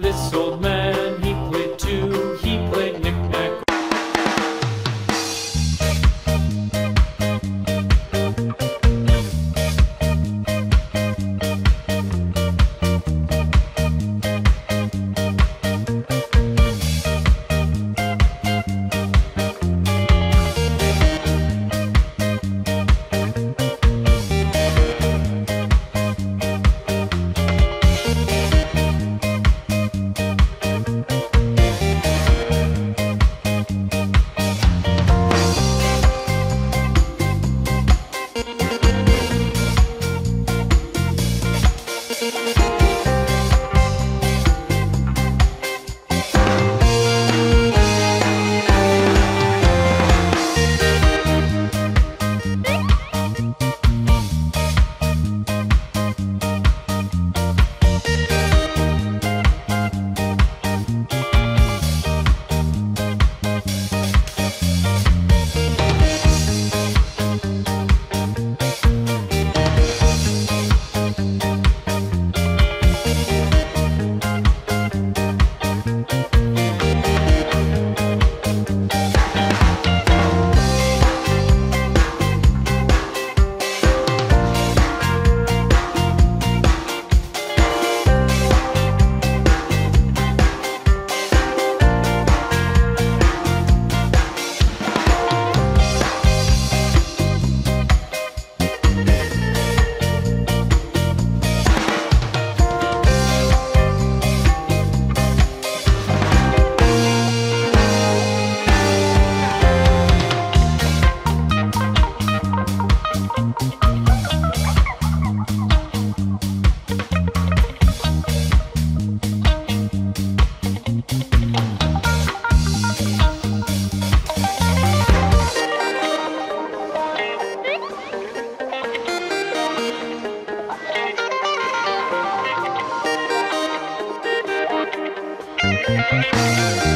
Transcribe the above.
This old man, Thank